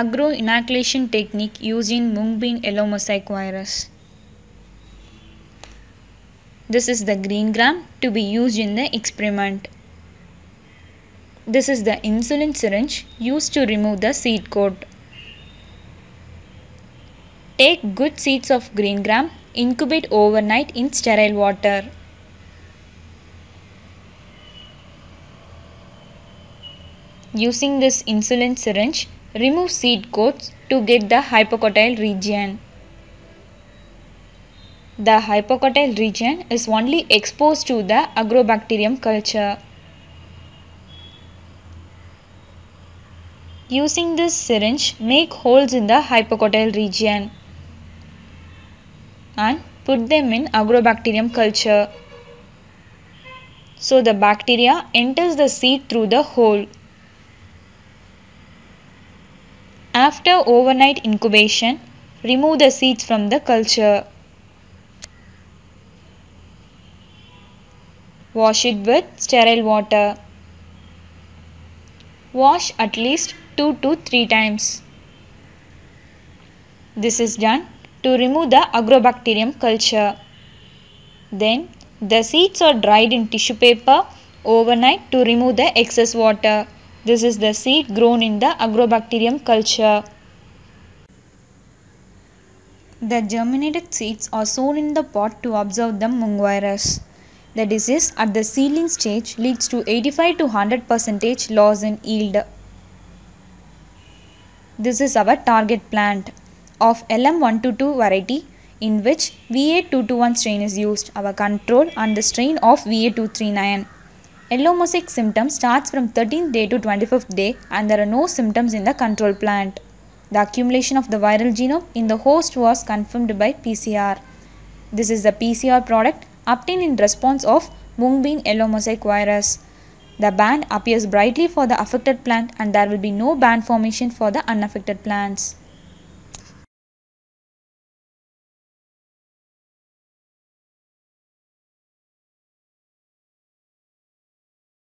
agro-inoculation technique used in mung bean yellow mosaic virus. This is the green gram to be used in the experiment. This is the insulin syringe used to remove the seed coat. Take good seeds of green gram, incubate overnight in sterile water. Using this insulin syringe, remove seed coats to get the hypocotyl region. The hypocotyl region is only exposed to the agrobacterium culture. Using this syringe, make holes in the hypocotyl region and put them in agrobacterium culture. So the bacteria enters the seed through the hole. After overnight incubation, remove the seeds from the culture. Wash it with sterile water. Wash at least 2 to 3 times. This is done to remove the agrobacterium culture. Then the seeds are dried in tissue paper overnight to remove the excess water. This is the seed grown in the agrobacterium culture. The germinated seeds are sown in the pot to observe the mung virus. The disease at the seedling stage leads to 85 to 100 percentage loss in yield. This is our target plant of LM122 variety in which VA221 strain is used, our control and the strain of VA239. Yellow mosaic symptom starts from 13th day to 25th day and there are no symptoms in the control plant. The accumulation of the viral genome in the host was confirmed by PCR. This is the PCR product obtained in response of mung bean yellow mosaic virus. The band appears brightly for the affected plant and there will be no band formation for the unaffected plants.